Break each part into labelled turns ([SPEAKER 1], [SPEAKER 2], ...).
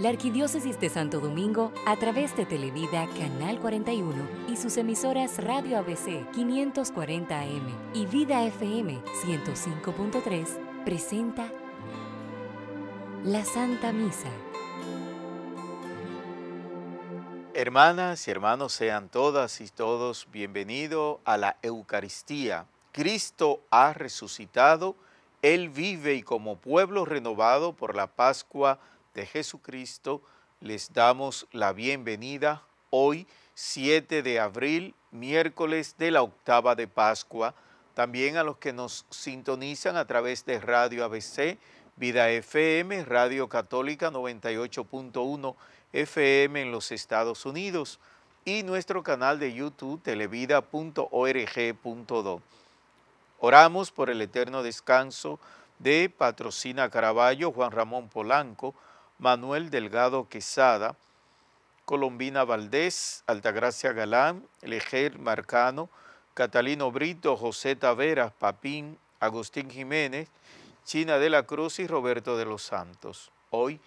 [SPEAKER 1] La Arquidiócesis de Santo Domingo, a través de Televida Canal 41 y sus emisoras Radio ABC 540 AM y Vida FM 105.3, presenta la Santa Misa.
[SPEAKER 2] Hermanas y hermanos, sean todas y todos bienvenidos a la Eucaristía. Cristo ha resucitado, Él vive y como pueblo renovado por la Pascua de Jesucristo, les damos la bienvenida hoy, 7 de abril, miércoles de la octava de Pascua, también a los que nos sintonizan a través de Radio ABC, Vida FM, Radio Católica 98.1 FM en los Estados Unidos y nuestro canal de YouTube televida.org.do. Oramos por el eterno descanso de Patrocina Caraballo, Juan Ramón Polanco, Manuel Delgado Quesada, Colombina Valdés, Altagracia Galán, Lejer Marcano, Catalino Brito, José Taveras, Papín, Agustín Jiménez, China de la Cruz y Roberto de los Santos. Hoy,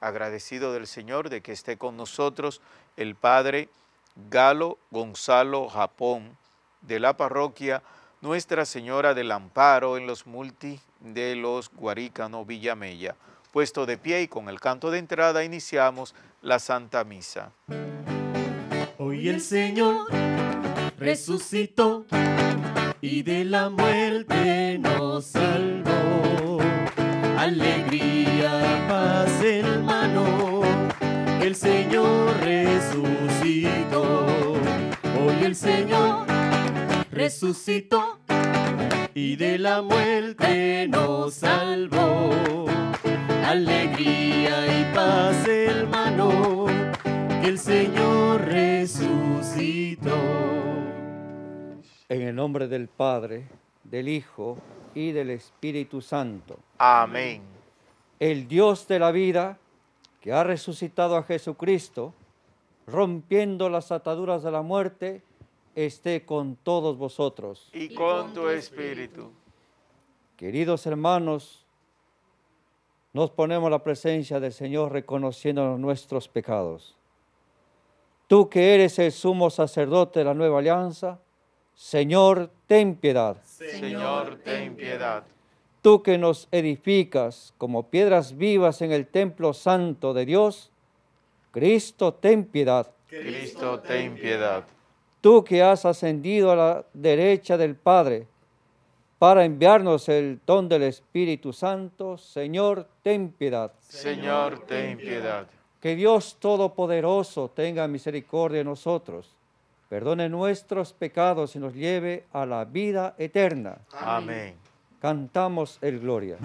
[SPEAKER 2] agradecido del Señor de que esté con nosotros el Padre Galo Gonzalo Japón de la parroquia Nuestra Señora del Amparo en los multi de los Guarícano Villamella. Puesto de pie y con el canto de entrada iniciamos la Santa Misa.
[SPEAKER 3] Hoy el Señor resucitó y de la muerte nos salvó. Alegría, paz, hermano, el Señor resucitó. Hoy el Señor resucitó y de la muerte nos salvó. Alegría y paz, hermano, que el Señor resucitó.
[SPEAKER 4] En el nombre del Padre, del Hijo y del Espíritu Santo.
[SPEAKER 2] Amén.
[SPEAKER 4] El Dios de la vida, que ha resucitado a Jesucristo, rompiendo las ataduras de la muerte, esté con todos vosotros.
[SPEAKER 2] Y con tu espíritu.
[SPEAKER 4] Queridos hermanos, nos ponemos la presencia del Señor reconociendo nuestros pecados. Tú que eres el sumo sacerdote de la nueva alianza, Señor, ten piedad.
[SPEAKER 2] Señor, ten piedad.
[SPEAKER 4] Tú que nos edificas como piedras vivas en el templo santo de Dios, Cristo, ten piedad.
[SPEAKER 2] Cristo, ten piedad.
[SPEAKER 4] Tú que has ascendido a la derecha del Padre para enviarnos el don del Espíritu Santo, Señor, ten piedad.
[SPEAKER 2] Señor, ten piedad.
[SPEAKER 4] Que Dios Todopoderoso tenga misericordia de nosotros, perdone nuestros pecados y nos lleve a la vida eterna.
[SPEAKER 2] Amén.
[SPEAKER 4] Cantamos el Gloria.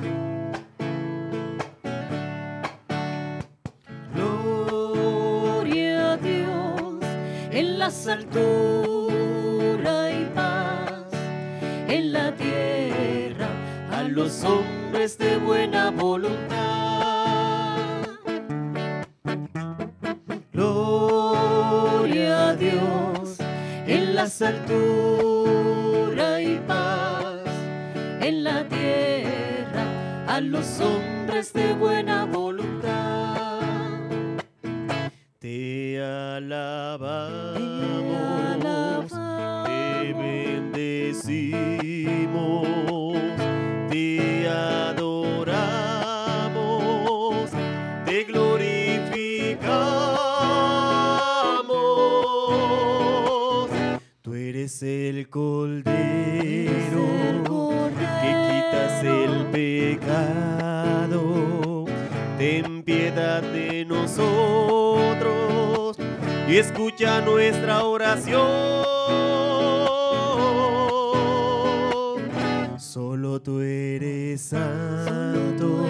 [SPEAKER 3] Gloria a Dios en las alturas los hombres de buena voluntad. Gloria a Dios en las alturas y paz en la tierra a los hombres de buena voluntad. Te alabamos, y escucha nuestra oración. Solo tú eres santo,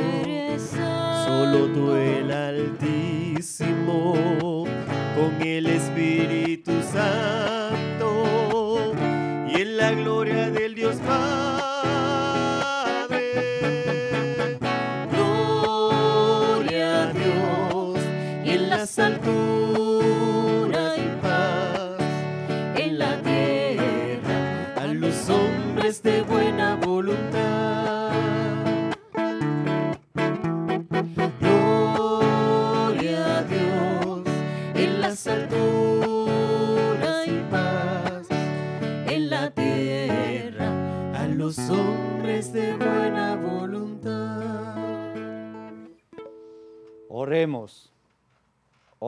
[SPEAKER 3] solo tú el Altísimo, con el Espíritu Santo y en la gloria del Dios Padre. Gloria a Dios y en las alturas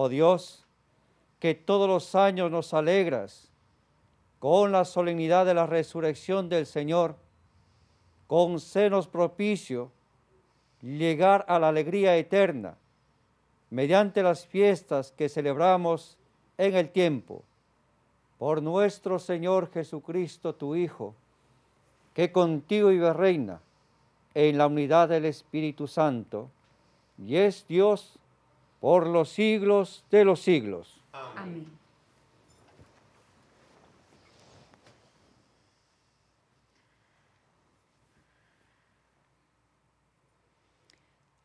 [SPEAKER 4] Oh Dios, que todos los años nos alegras con la solemnidad de la resurrección del Señor, con senos propicio llegar a la alegría eterna mediante las fiestas que celebramos en el tiempo. Por nuestro Señor Jesucristo, tu Hijo, que contigo vive reina en la unidad del Espíritu Santo, y es Dios por los siglos de los siglos. Amén.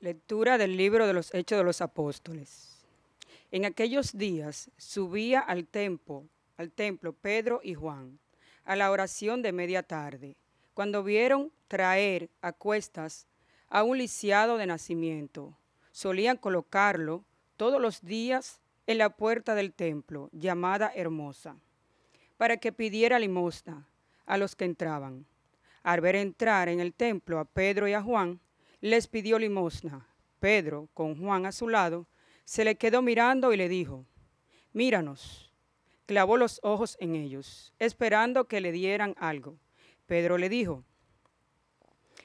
[SPEAKER 5] Lectura del libro de los Hechos de los Apóstoles. En aquellos días subía al templo, al templo Pedro y Juan, a la oración de media tarde, cuando vieron traer a cuestas a un lisiado de nacimiento. Solían colocarlo todos los días en la puerta del templo, llamada Hermosa, para que pidiera limosna a los que entraban. Al ver entrar en el templo a Pedro y a Juan, les pidió limosna. Pedro, con Juan a su lado, se le quedó mirando y le dijo, míranos. Clavó los ojos en ellos, esperando que le dieran algo. Pedro le dijo,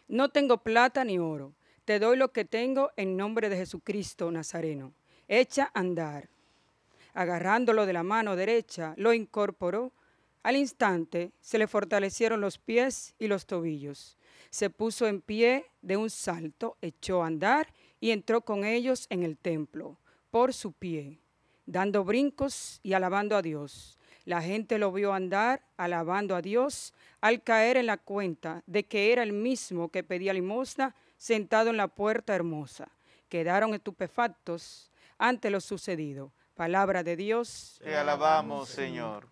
[SPEAKER 5] no tengo plata ni oro, te doy lo que tengo en nombre de Jesucristo Nazareno. Echa a andar. Agarrándolo de la mano derecha, lo incorporó. Al instante se le fortalecieron los pies y los tobillos se puso en pie de un salto, echó a andar y entró con ellos en el templo, por su pie, dando brincos y alabando a Dios. La gente lo vio andar alabando a Dios al caer en la cuenta de que era el mismo que pedía limosna sentado en la puerta hermosa. Quedaron estupefactos ante lo sucedido. Palabra de Dios.
[SPEAKER 2] Te alabamos, Señor.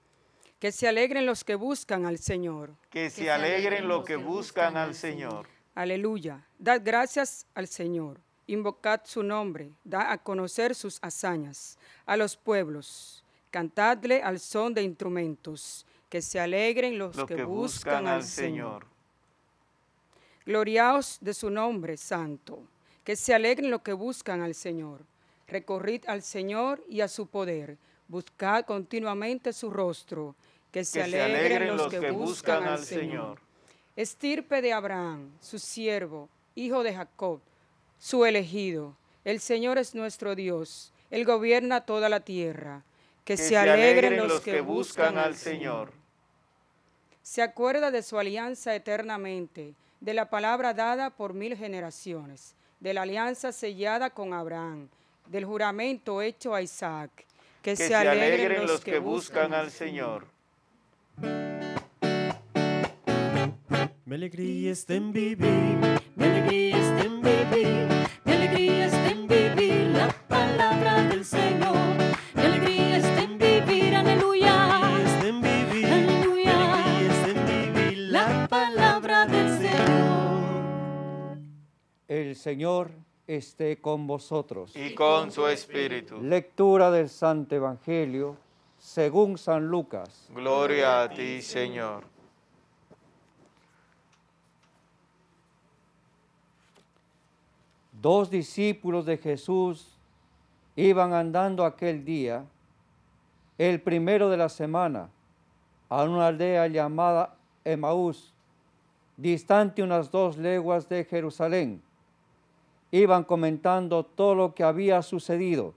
[SPEAKER 5] Que se alegren los que buscan al Señor.
[SPEAKER 2] Que, se alegren los que buscan al Señor.
[SPEAKER 5] Aleluya. Dad gracias al Señor. Invocad su nombre. Da a conocer sus hazañas a los pueblos. Cantadle al son de instrumentos. Que se alegren los, que, buscan, al Señor. Gloriaos de su nombre santo. Que se alegren los que buscan al Señor. Recorrid al Señor y a su poder. Buscad continuamente su rostro que se, alegren, los, que, buscan, al Señor. Estirpe de Abraham, su siervo, hijo de Jacob, su elegido. El Señor es nuestro Dios, Él gobierna toda la tierra. Que, se, alegren, los, que, buscan al Señor. Se acuerda de su alianza eternamente, de la palabra dada por mil generaciones, de la alianza sellada con Abraham, del juramento hecho a Isaac.
[SPEAKER 2] Que, se, alegren los que buscan al Señor.
[SPEAKER 3] Mi alegría está en vivir, mi alegría está en vivir, mi alegría Señor
[SPEAKER 4] esté con vosotros.
[SPEAKER 2] Y con su espíritu.
[SPEAKER 4] Lectura del Santo Evangelio según San Lucas.
[SPEAKER 2] Gloria a ti, Señor.
[SPEAKER 4] Dos discípulos de Jesús iban andando aquel día, el primero de la semana, a una aldea llamada Emaús, distante unas dos leguas de Jerusalén. Iban comentando todo lo que había sucedido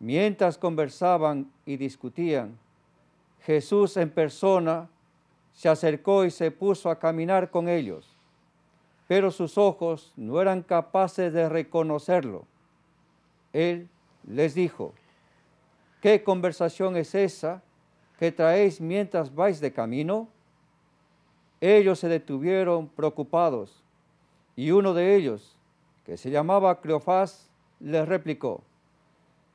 [SPEAKER 4] Mientras conversaban y discutían, Jesús en persona se acercó y se puso a caminar con ellos, pero sus ojos no eran capaces de reconocerlo. Él les dijo, ¿qué conversación es esa que traéis mientras vais de camino? Ellos se detuvieron preocupados y uno de ellos, que se llamaba Cleofás, les replicó,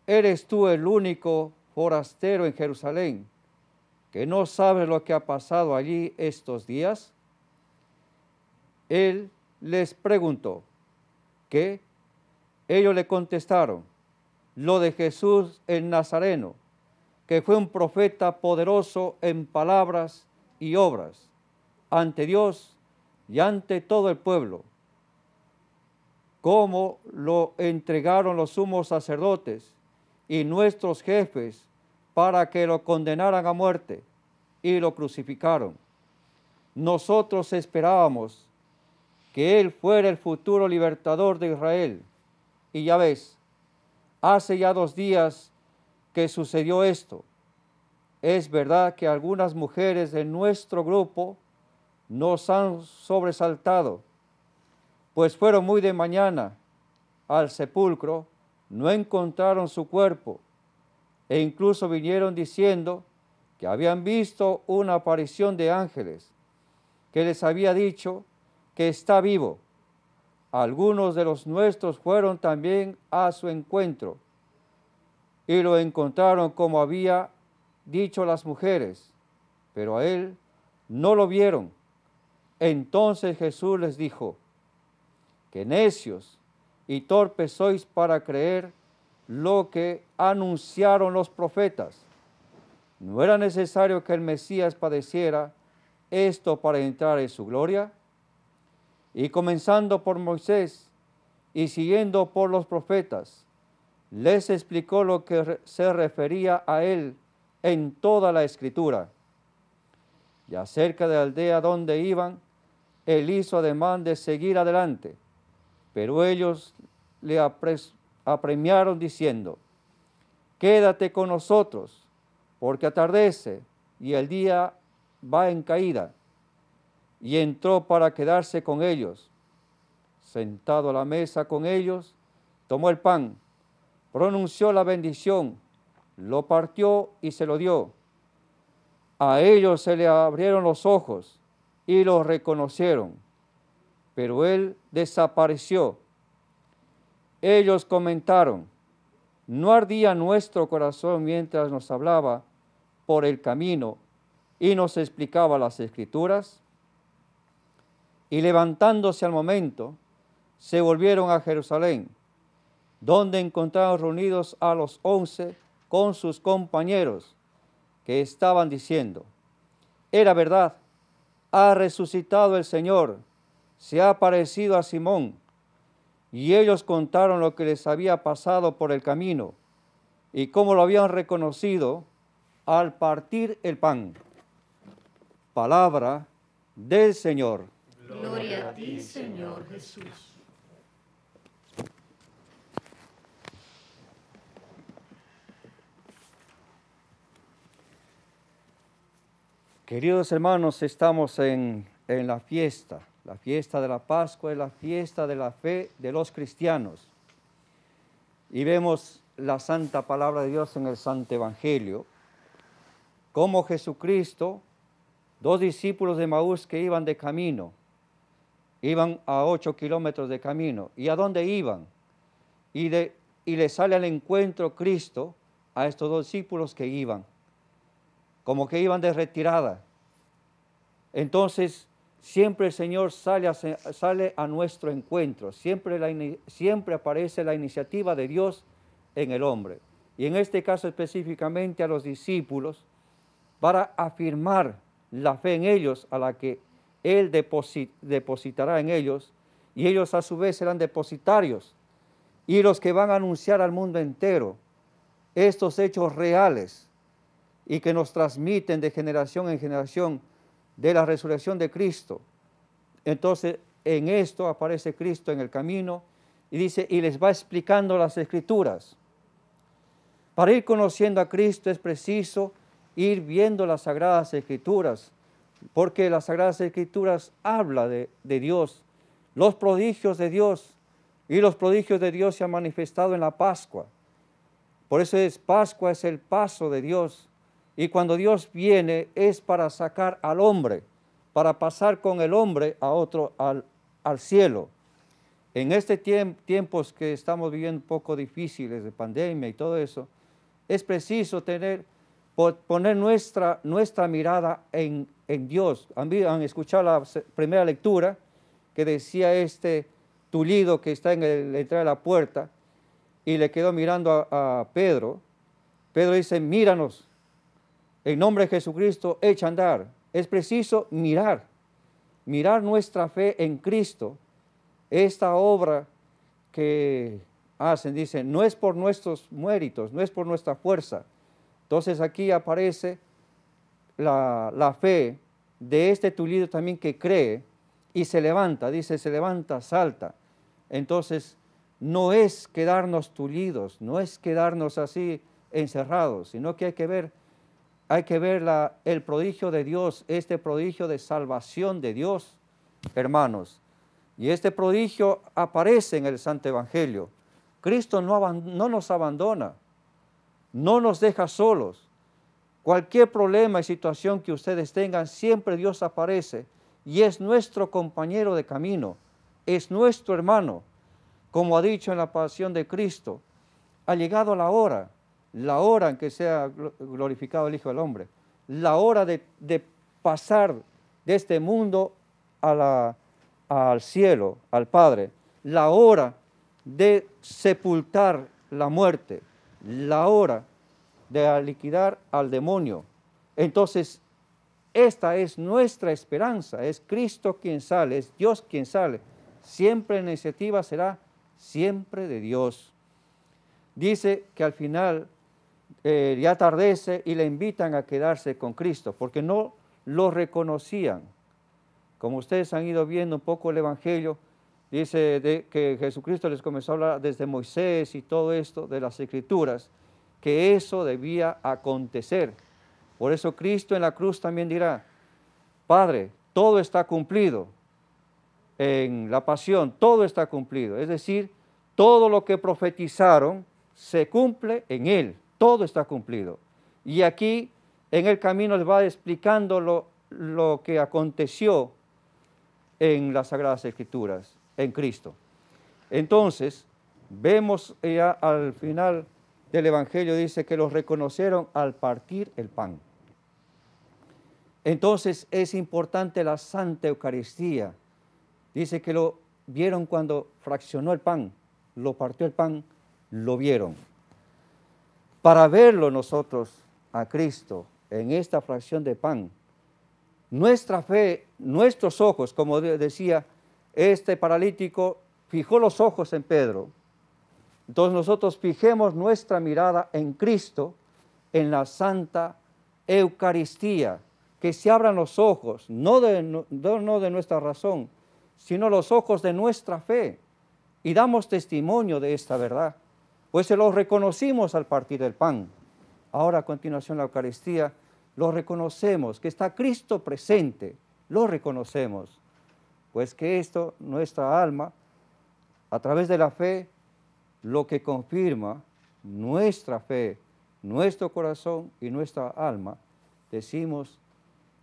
[SPEAKER 4] ¿Eres tú el único forastero en Jerusalén que no sabe lo que ha pasado allí estos días? Él les preguntó, ¿qué? Ellos le contestaron, lo de Jesús el Nazareno, que fue un profeta poderoso en palabras y obras, ante Dios y ante todo el pueblo, como lo entregaron los sumos sacerdotes y nuestros jefes para que lo condenaran a muerte y lo crucificaron. Nosotros esperábamos que Él fuera el futuro libertador de Israel. Y ya ves, hace ya dos días que sucedió esto. Es verdad que algunas mujeres de nuestro grupo nos han sobresaltado, pues fueron muy de mañana al sepulcro, no encontraron su cuerpo e incluso vinieron diciendo que habían visto una aparición de ángeles que les había dicho que está vivo. Algunos de los nuestros fueron también a su encuentro y lo encontraron como había dicho las mujeres, pero a él no lo vieron. Entonces Jesús les dijo, que necios y torpes sois para creer lo que anunciaron los profetas. ¿No era necesario que el Mesías padeciera esto para entrar en su gloria? Y comenzando por Moisés y siguiendo por los profetas, les explicó lo que se refería a él en toda la escritura. Y acerca de la aldea donde iban, él hizo ademán de seguir adelante, pero ellos le apremiaron diciendo, quédate con nosotros, porque atardece y el día va en caída. Y entró para quedarse con ellos. Sentado a la mesa con ellos, tomó el pan, pronunció la bendición, lo partió y se lo dio. A ellos se le abrieron los ojos y lo reconocieron, pero él desapareció. Ellos comentaron, ¿no ardía nuestro corazón mientras nos hablaba por el camino y nos explicaba las escrituras? Y levantándose al momento, se volvieron a Jerusalén, donde encontraron reunidos a los once con sus compañeros, que estaban diciendo, era verdad, ha resucitado el Señor, se ha aparecido a Simón. Y ellos contaron lo que les había pasado por el camino y cómo lo habían reconocido al partir el pan. Palabra del Señor.
[SPEAKER 6] Gloria a ti, Señor Jesús.
[SPEAKER 4] Queridos hermanos, estamos en, en la fiesta. La fiesta de la Pascua es la fiesta de la fe de los cristianos. Y vemos la santa palabra de Dios en el Santo Evangelio, como Jesucristo, dos discípulos de Maús que iban de camino, iban a ocho kilómetros de camino. ¿Y a dónde iban? Y, de, y le sale al encuentro Cristo a estos dos discípulos que iban, como que iban de retirada. Entonces, siempre el Señor sale a, sale a nuestro encuentro, siempre, siempre aparece la iniciativa de Dios en el hombre. Y en este caso específicamente a los discípulos, para afirmar la fe en ellos, a la que Él depositará en ellos, y ellos a su vez serán depositarios, y los que van a anunciar al mundo entero estos hechos reales y que nos transmiten de generación en generación de la resurrección de Cristo. Entonces, en esto aparece Cristo en el camino y dice, y les va explicando las escrituras. Para ir conociendo a Cristo es preciso ir viendo las sagradas escrituras, porque las sagradas escrituras habla de, de Dios, los prodigios de Dios, y los prodigios de Dios se han manifestado en la Pascua. Por eso es Pascua, es el paso de Dios. Y cuando Dios viene es para sacar al hombre, para pasar con el hombre a otro, al, cielo. En este tiempo tiempos que estamos viviendo un poco difíciles de pandemia y todo eso, es preciso tener, poner nuestra, nuestra mirada en, en Dios. Han, han escuchado la primera lectura que decía este tulido que está en la entrada de la puerta, y le quedó mirando a, a Pedro, Pedro dice, míranos, en nombre de Jesucristo, echa a andar. Es preciso mirar, mirar nuestra fe en Cristo. Esta obra que hacen, dicen, no es por nuestros méritos, no es por nuestra fuerza. Entonces aquí aparece la, la fe de este tulido también que cree y se levanta, dice, se levanta, salta. Entonces, no es quedarnos tulidos, no es quedarnos así encerrados, sino que hay que ver, hay que ver el prodigio de Dios, este prodigio de salvación de Dios, hermanos. Y este prodigio aparece en el Santo Evangelio. Cristo no, no nos abandona, no nos deja solos. Cualquier problema y situación que ustedes tengan, siempre Dios aparece y es nuestro compañero de camino, es nuestro hermano. Como ha dicho en la pasión de Cristo, ha llegado la hora, la hora en que sea glorificado el Hijo del Hombre, la hora de, de pasar de este mundo a la, al cielo, al Padre, la hora de sepultar la muerte, la hora de liquidar al demonio. Entonces, esta es nuestra esperanza, es Cristo quien sale, es Dios quien sale. Siempre la iniciativa será siempre de Dios. Dice que al final eh, ya atardece y le invitan a quedarse con Cristo, porque no lo reconocían. Como ustedes han ido viendo un poco el Evangelio, dice de que Jesucristo les comenzó a hablar desde Moisés y todo esto de las Escrituras, que eso debía acontecer. Por eso Cristo en la cruz también dirá, Padre, todo está cumplido. En la pasión, todo está cumplido. Es decir, todo lo que profetizaron se cumple en Él. Todo está cumplido. Y aquí en el camino les va explicando lo, lo que aconteció en las Sagradas Escrituras, en Cristo. Entonces, vemos ya al final del Evangelio, dice que los reconocieron al partir el pan. Entonces es importante la Santa Eucaristía. Dice que lo vieron cuando fraccionó el pan, lo partió el pan, lo vieron. Para verlo nosotros a Cristo en esta fracción de pan, nuestra fe, nuestros ojos, como decía este paralítico, fijó los ojos en Pedro. Entonces nosotros fijemos nuestra mirada en Cristo, en la Santa Eucaristía que se abran los ojos, no de, no, de nuestra razón, sino los ojos de nuestra fe. Y damos testimonio de esta verdad, pues se lo reconocimos al partir del pan. Ahora a continuación la Eucaristía, lo reconocemos, que está Cristo presente, lo reconocemos, pues que esto, nuestra alma, a través de la fe, lo que confirma nuestra fe, nuestro corazón y nuestra alma, decimos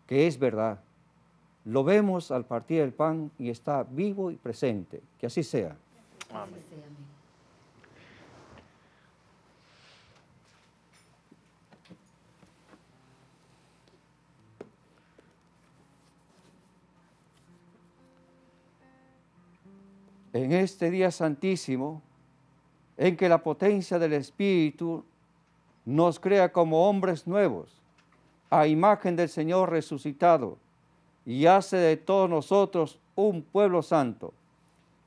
[SPEAKER 4] que es verdad. Lo vemos al partir el pan y está vivo y presente. Que así sea. Amén. En este día santísimo, en que la potencia del Espíritu nos crea como hombres nuevos, a imagen del Señor resucitado y hace de todos nosotros un pueblo santo.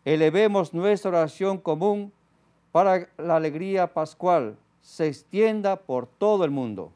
[SPEAKER 4] Elevemos nuestra oración común para la alegría pascual se extienda por todo el mundo.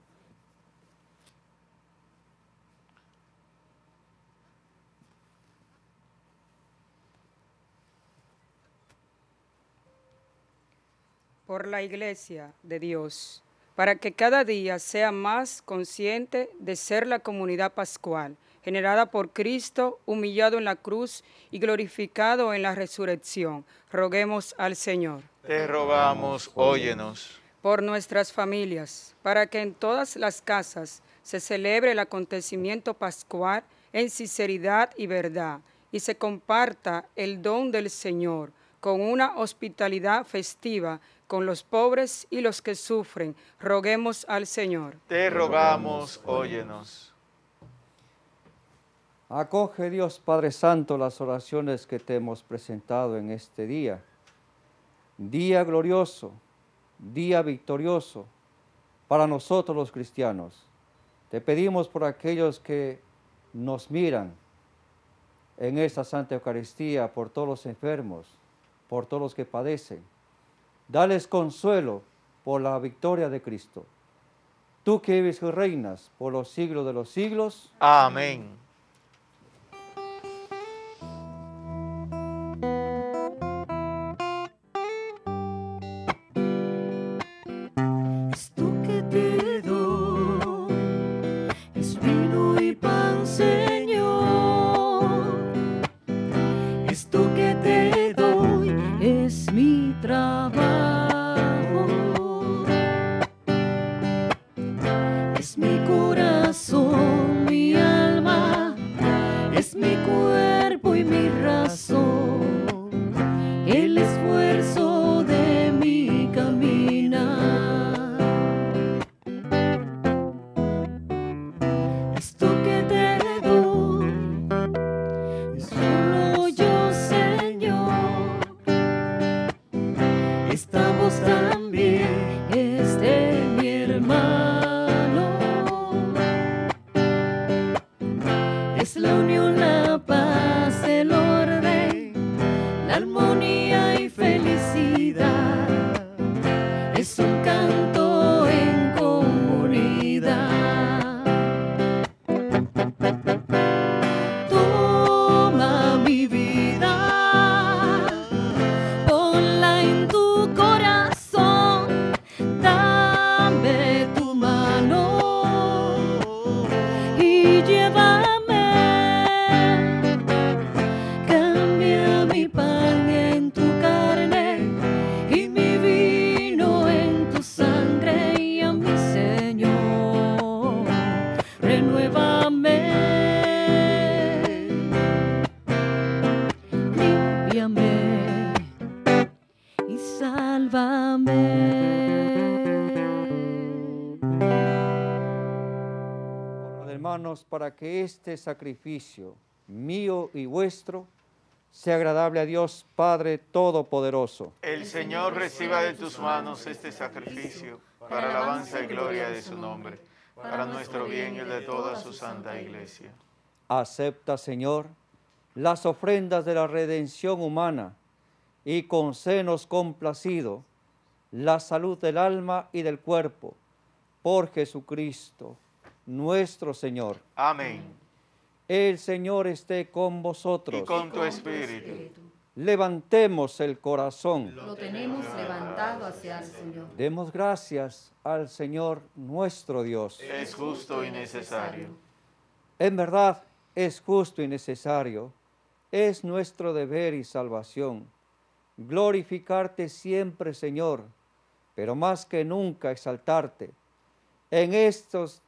[SPEAKER 5] Por la iglesia de Dios para que cada día sea más consciente de ser la comunidad pascual, generada por Cristo, humillado en la cruz y glorificado en la resurrección. Roguemos al Señor.
[SPEAKER 2] Te rogamos, óyenos.
[SPEAKER 5] Por nuestras familias, para que en todas las casas se celebre el acontecimiento pascual en sinceridad y verdad, y se comparta el don del Señor con una hospitalidad festiva con los pobres y los que sufren. Roguemos al Señor.
[SPEAKER 2] Te rogamos, óyenos.
[SPEAKER 4] Acoge Dios Padre Santo las oraciones que te hemos presentado en este día. Día glorioso, día victorioso para nosotros los cristianos. Te pedimos por aquellos que nos miran en esta Santa Eucaristía, por todos los enfermos, por todos los que padecen. Dales consuelo por la victoria de Cristo. Tú que vives y reinas por los siglos de los siglos.
[SPEAKER 2] Amén.
[SPEAKER 7] Es
[SPEAKER 4] para que este sacrificio mío y vuestro sea agradable a Dios Padre Todopoderoso.
[SPEAKER 2] El Señor reciba de tus manos este sacrificio para alabanza y gloria de su nombre, para nuestro bien y el de toda su santa iglesia.
[SPEAKER 4] Acepta, Señor, las ofrendas de la redención humana y concédenos complacido la salud del alma y del cuerpo por Jesucristo, nuestro Señor.
[SPEAKER 2] Amén.
[SPEAKER 4] El Señor esté con
[SPEAKER 2] Y
[SPEAKER 4] vosotros.
[SPEAKER 2] con tu espíritu.
[SPEAKER 4] Levantemos el corazón.
[SPEAKER 6] Lo tenemos levantado hacia el Señor.
[SPEAKER 4] Demos gracias al Señor nuestro Dios.
[SPEAKER 2] Es justo y necesario.
[SPEAKER 4] En verdad es justo y necesario, es nuestro deber y salvación, glorificarte siempre, Señor, pero más que nunca exaltarte en estos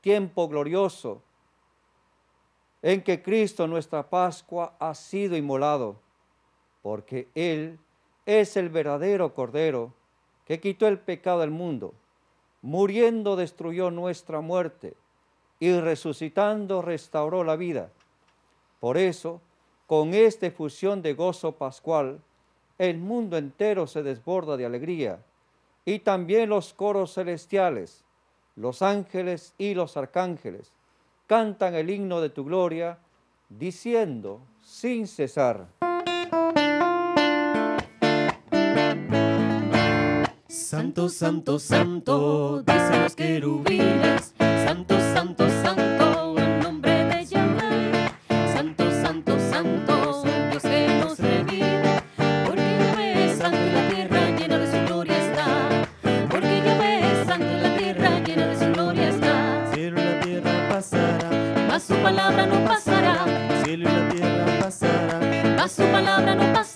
[SPEAKER 4] tiempos gloriosos en que Cristo nuestra Pascua ha sido inmolado, porque Él es el verdadero Cordero que quitó el pecado del mundo, muriendo destruyó nuestra muerte y resucitando restauró la vida. Por eso, con esta efusión de gozo pascual, el mundo entero se desborda de alegría, y también los coros celestiales, los ángeles y los arcángeles, cantan el himno de tu gloria, diciendo sin cesar.
[SPEAKER 7] Santo, santo, santo, dicen los querubines. Su
[SPEAKER 3] palabra no pasará.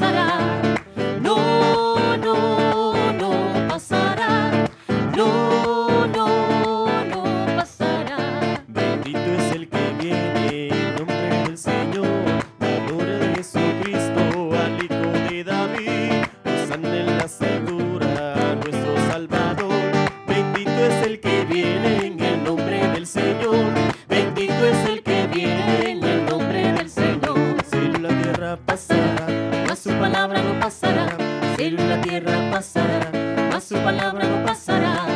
[SPEAKER 7] mas su palabra no pasará.
[SPEAKER 3] Cielo y la tierra pasará,
[SPEAKER 7] mas su palabra no pasará.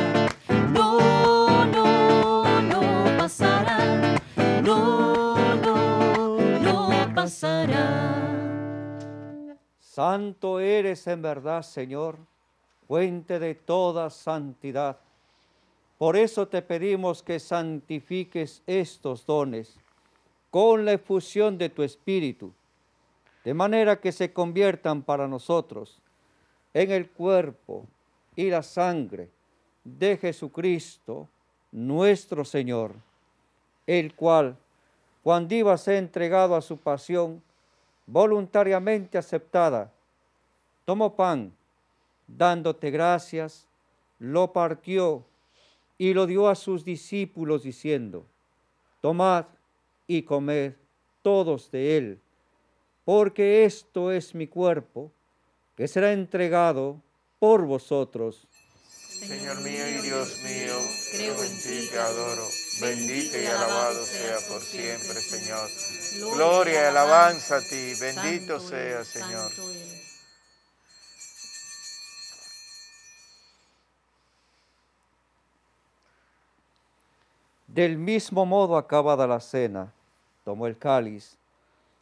[SPEAKER 7] No, no, no pasará. No, no, no pasará.
[SPEAKER 4] Santo eres en verdad, Señor, fuente de toda santidad. Por eso te pedimos que santifiques estos dones con la efusión de tu Espíritu, de manera que se conviertan para nosotros en el cuerpo y la sangre de Jesucristo, nuestro Señor, el cual, cuando iba a ser entregado a su pasión, voluntariamente aceptada, tomó pan, dándote gracias, lo partió y lo dio a sus discípulos diciendo, tomad y comed todos de él, porque esto es mi cuerpo, que será entregado por vosotros.
[SPEAKER 2] Señor mío y Dios mío, creo en ti, te adoro. Bendito y alabado sea por siempre, Señor. Gloria y alabanza a ti, bendito sea, Señor.
[SPEAKER 4] Del mismo modo, acabada la cena, tomó el cáliz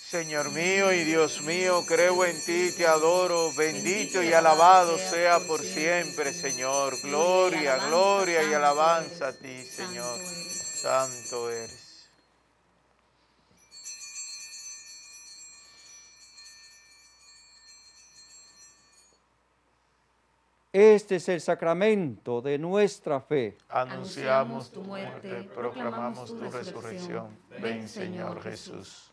[SPEAKER 2] Señor mío y Dios mío, creo en ti, te adoro, bendito y alabado sea por siempre, Señor. Gloria, gloria y alabanza a ti, Señor. Santo eres.
[SPEAKER 4] Este es el sacramento de nuestra fe.
[SPEAKER 2] Anunciamos tu muerte, proclamamos tu resurrección. Ven, Señor Jesús.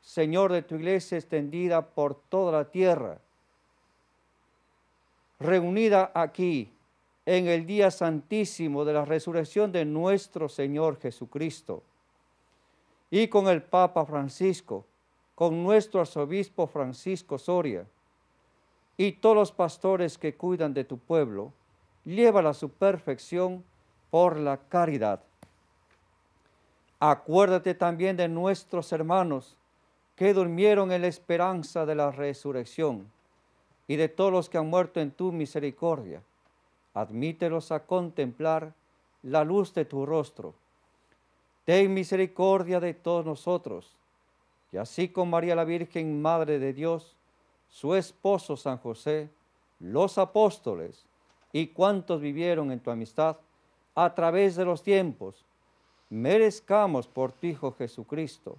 [SPEAKER 4] Señor, de tu iglesia extendida por toda la tierra, reunida aquí en el día santísimo de la resurrección de nuestro Señor Jesucristo, y con el Papa Francisco, con nuestro arzobispo Francisco Soria, y todos los pastores que cuidan de tu pueblo, llévala a su perfección por la caridad. Acuérdate también de nuestros hermanos que durmieron en la esperanza de la resurrección y de todos los que han muerto en tu misericordia. Admítelos a contemplar la luz de tu rostro. Ten misericordia de todos nosotros, y así con María la Virgen, Madre de Dios, su esposo San José, los apóstoles y cuantos vivieron en tu amistad a través de los tiempos, merezcamos por tu Hijo Jesucristo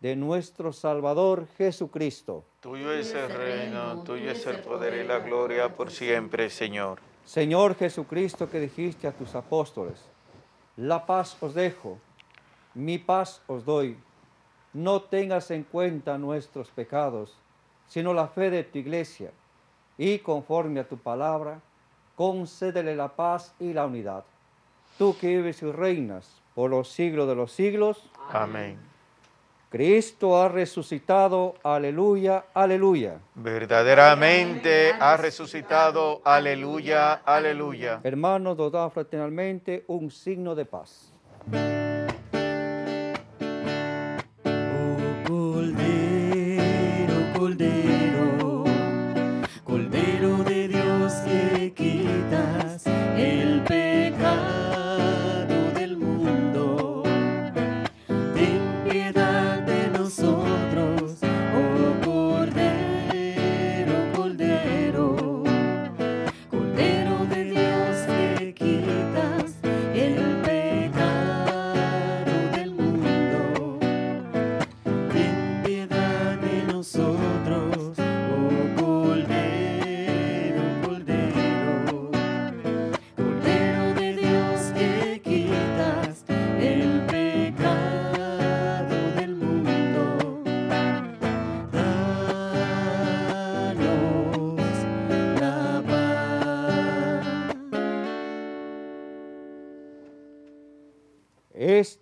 [SPEAKER 4] de nuestro Salvador Jesucristo.
[SPEAKER 2] Tuyo es el reino, tuyo es el poder y la gloria por siempre, Señor.
[SPEAKER 4] Señor Jesucristo que dijiste a tus apóstoles, la paz os dejo, mi paz os doy. No tengas en cuenta nuestros pecados, sino la fe de tu iglesia, y conforme a tu palabra, concédele la paz y la unidad. Tú que vives y reinas por los siglos de los siglos.
[SPEAKER 2] Amén.
[SPEAKER 4] Cristo ha resucitado, aleluya, aleluya.
[SPEAKER 2] Verdaderamente ha resucitado, aleluya, aleluya.
[SPEAKER 4] Hermanos, nos da fraternalmente un signo de paz.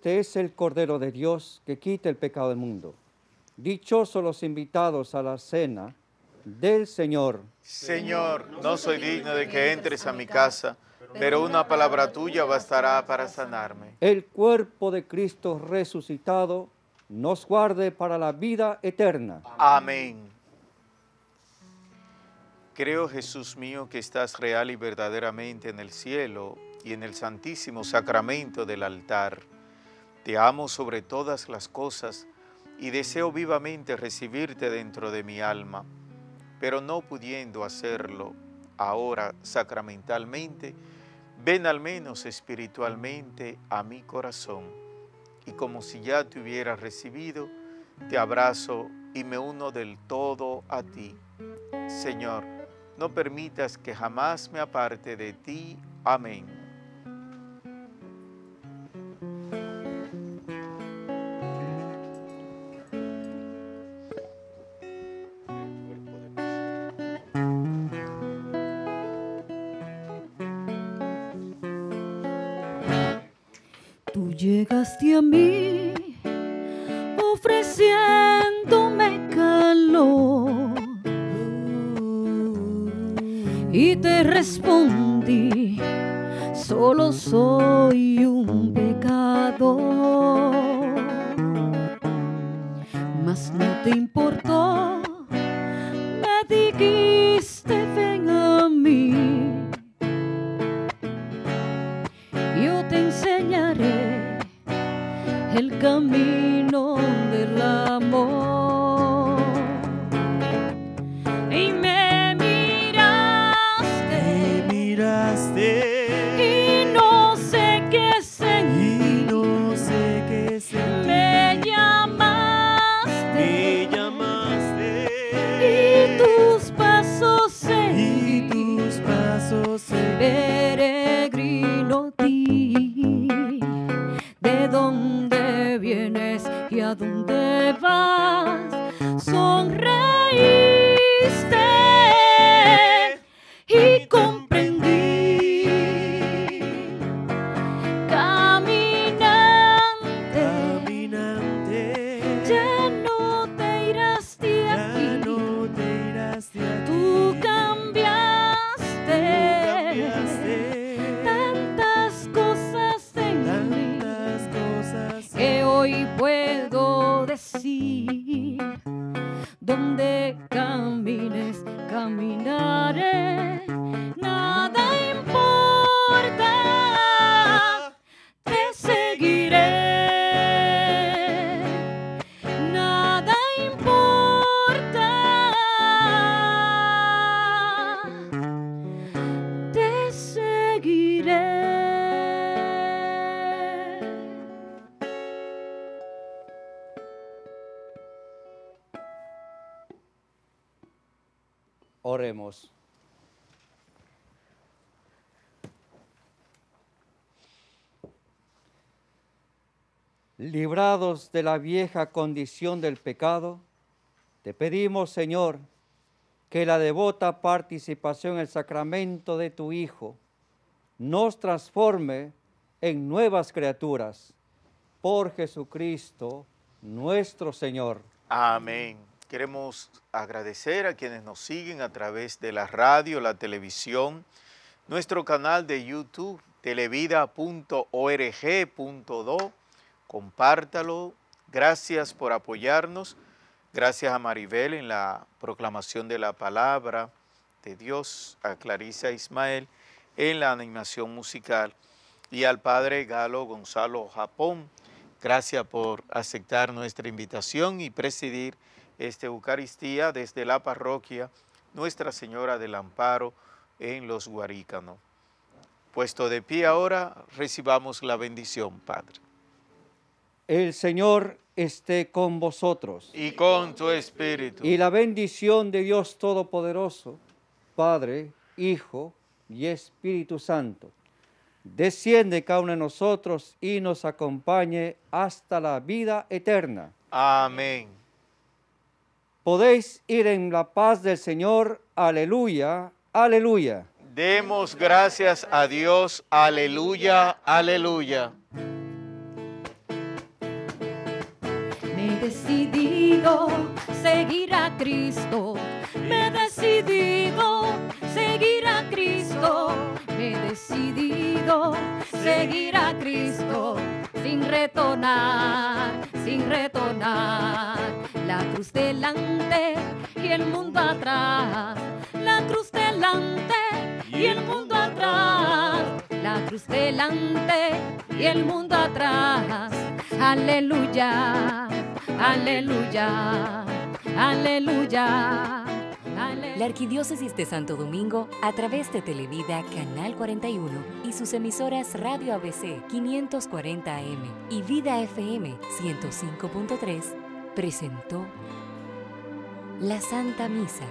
[SPEAKER 4] Este es el Cordero de Dios que quita el pecado del mundo. Dichosos los invitados a la cena del Señor.
[SPEAKER 2] Señor, no soy digno de que entres a mi casa, pero una palabra tuya bastará para sanarme.
[SPEAKER 4] El cuerpo de Cristo resucitado nos guarde para la vida eterna.
[SPEAKER 2] Amén. Creo, Jesús mío, que estás real y verdaderamente en el cielo y en el santísimo sacramento del altar. Te amo sobre todas las cosas y deseo vivamente recibirte dentro de mi alma, pero no pudiendo hacerlo ahora sacramentalmente, ven al menos espiritualmente a mi corazón y como si ya te hubiera recibido, te abrazo y me uno del todo a ti. Señor, no permitas que jamás me aparte de ti. Amén.
[SPEAKER 7] Llegaste a mí ofreciéndome calor y te respondí, solo soy un pecador. Mas no te importó,
[SPEAKER 4] Librados de la vieja condición del pecado, te pedimos, Señor, que la devota participación en el sacramento de tu Hijo nos transforme en nuevas criaturas. Por Jesucristo, nuestro Señor.
[SPEAKER 2] Amén. Queremos agradecer a quienes nos siguen a través de la radio, la televisión, nuestro canal de YouTube, televida.org.do. Compártalo. Gracias por apoyarnos. Gracias a Maribel en la proclamación de la palabra de Dios, a Clarisa Ismael en la animación musical y al padre Galo Gonzalo Japón. Gracias por aceptar nuestra invitación y presidir esta Eucaristía desde la parroquia Nuestra Señora del Amparo en Los Guarícanos. Puesto de pie ahora, recibamos la bendición, Padre.
[SPEAKER 4] El Señor esté con vosotros.
[SPEAKER 2] Y con tu espíritu.
[SPEAKER 4] Y la bendición de Dios Todopoderoso, Padre, Hijo y Espíritu Santo, desciende cada uno de nosotros y nos acompañe hasta la vida eterna.
[SPEAKER 2] Amén.
[SPEAKER 4] Podéis ir en la paz del Señor. Aleluya, aleluya.
[SPEAKER 2] Demos gracias a Dios. Aleluya, aleluya.
[SPEAKER 7] Decidido seguir a Cristo. Me he decidido seguir a Cristo. Me he decidido seguir a Cristo. Sin retornar, sin retornar. La cruz delante y el mundo atrás. La cruz delante y el mundo atrás. Delante y el mundo atrás. Aleluya, aleluya, aleluya.
[SPEAKER 1] La Arquidiócesis de Santo Domingo, a través de Televida Canal 41 y sus emisoras Radio ABC 540 AM y Vida FM 105.3, presentó la Santa Misa